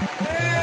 Hey!